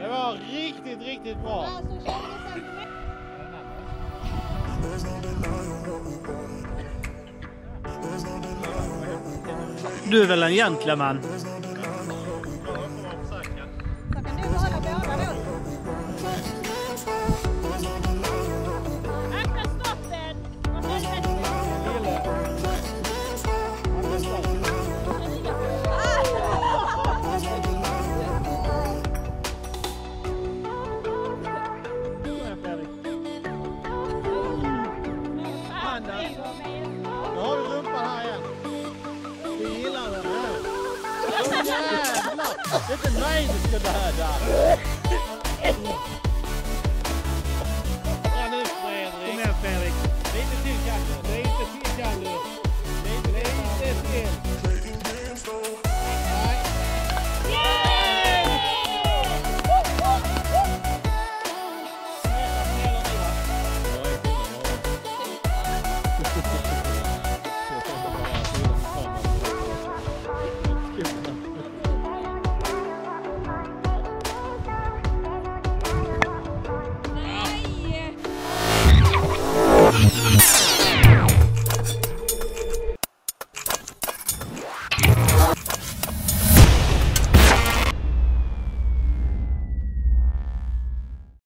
Det var riktigt, riktigt bra. Du är väl en gentleman? andas? Har du rumpa här igen? Gillar den!